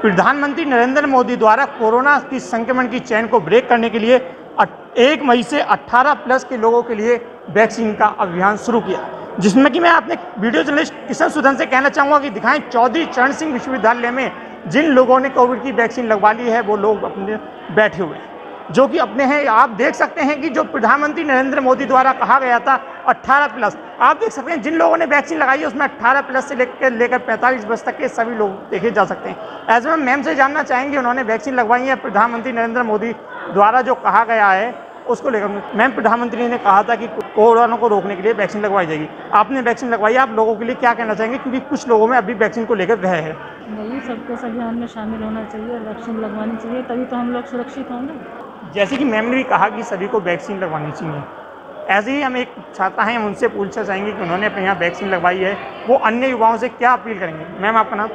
प्रधानमंत्री नरेंद्र मोदी द्वारा कोरोना की संक्रमण की चैन को ब्रेक करने के लिए एक मई से 18 प्लस के लोगों के लिए वैक्सीन का अभियान शुरू किया। जिसमें कि मैं अपने वीडियो जर्नलिस्ट किशन सुधन से कहना चाहूँगा कि दिखाएँ, चौधरी चरण सिंह विश्वविद्यालय में जिन लोगों ने कोविड की वैक्सीन लगवा ली है, वो लोग अपने बैठे हुए हैं। जो कि अपने हैं, आप देख सकते हैं कि जो प्रधानमंत्री नरेंद्र मोदी द्वारा कहा गया था 18 प्लस, आप देख सकते हैं, जिन लोगों ने वैक्सीन लगाई है, उसमें 18 प्लस से लेकर लेकर 45 वर्ष तक के सभी लोग देखे जा सकते हैं। एज मैम मैम से जानना चाहेंगे, उन्होंने वैक्सीन लगवाई है, प्रधानमंत्री नरेंद्र मोदी द्वारा जो कहा गया है, उसको लेकर मैम प्रधानमंत्री ने कहा था कि कोरोना को रोकने के लिए वैक्सीन लगवाई जाएगी। आपने वैक्सीन लगवाई, आप लोगों के लिए क्या कहना चाहेंगे? क्योंकि कुछ लोगों में अभी वैक्सीन को लेकर रहे हैं। नहीं, सबको इस अभियान में शामिल होना चाहिए, वैक्सीन लगवानी चाहिए, तभी तो हम लोग सुरक्षित होंगे। जैसे कि मैम ने भी कहा कि सभी को वैक्सीन लगवानी चाहिए। ऐसे ही हम एक छात्रा हैं उनसे पूछना चाहेंगे कि उन्होंने अपने यहाँ वैक्सीन लगवाई है वो अन्य युवाओं से क्या अपील करेंगे? मैम आपका नाम?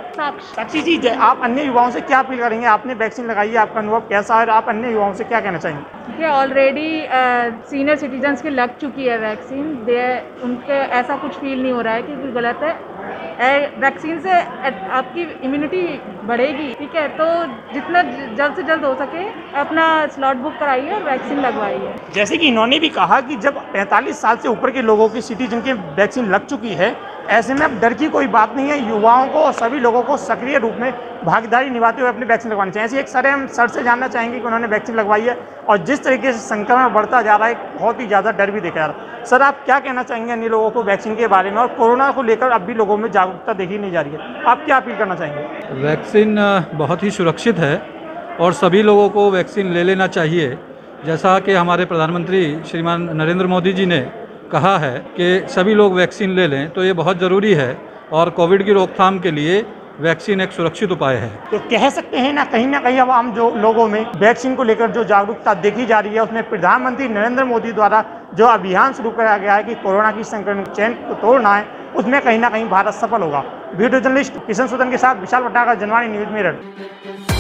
साक्षी। जी आप अन्य युवाओं से क्या अपील करेंगे? आपने वैक्सीन लगाई है आपका अनुभव कैसा है और आप अन्य युवाओं से क्या कहना चाहेंगे? देखिए ऑलरेडी सीनियर सिटीजन्स की लग चुकी है वैक्सीन। दे उनके ऐसा कुछ फील नहीं हो रहा है कि गलत है। वैक्सीन से आपकी इम्यूनिटी बढ़ेगी, ठीक है? तो जितना जल्द से जल्द हो सके, अपना स्लॉट बुक कराइए और वैक्सीन लगवाइए। जैसे कि इन्होंने भी कहा कि जब 45 साल से ऊपर के लोगों की सिटीजन की वैक्सीन लग चुकी है, ऐसे में अब डर की कोई बात नहीं है। युवाओं को और सभी लोगों को सक्रिय रूप में भागीदारी निभाते हुए अपनी वैक्सीन लगवानी चाहिए। ऐसे एक सर हम सर से जानना चाहेंगे कि उन्होंने वैक्सीन लगवाई है और जिस तरीके से संक्रमण बढ़ता जा रहा है बहुत ही ज़्यादा डर भी देखा जा रहा है। सर, आप क्या कहना चाहेंगे अन्य लोगों को वैक्सीन के बारे में? और कोरोना को लेकर अब भी लोगों में जागरूकता देखी नहीं जा रही है। आप क्या अपील करना चाहेंगे? वैक्सीन बहुत ही सुरक्षित है और सभी लोगों को वैक्सीन ले लेना चाहिए। जैसा कि हमारे प्रधानमंत्री श्रीमान नरेंद्र मोदी जी ने कहा है कि सभी लोग वैक्सीन ले लें तो ये बहुत ज़रूरी है। और कोविड की रोकथाम के लिए वैक्सीन एक सुरक्षित उपाय है। तो कह सकते हैं ना, कहीं ना कहीं अब आम जो लोगों में वैक्सीन को लेकर जो जागरूकता देखी जा रही है, उसमें प्रधानमंत्री नरेंद्र मोदी द्वारा जो अभियान शुरू कराया गया है कि कोरोना की संक्रमण चैन को तोड़ना है उसमें कहीं ना कहीं भारत सफल होगा। वीडियो जर्नलिस्ट किशन सुदन के साथ विशाल भट्टागर जनवाणी न्यूज़ मेरठ।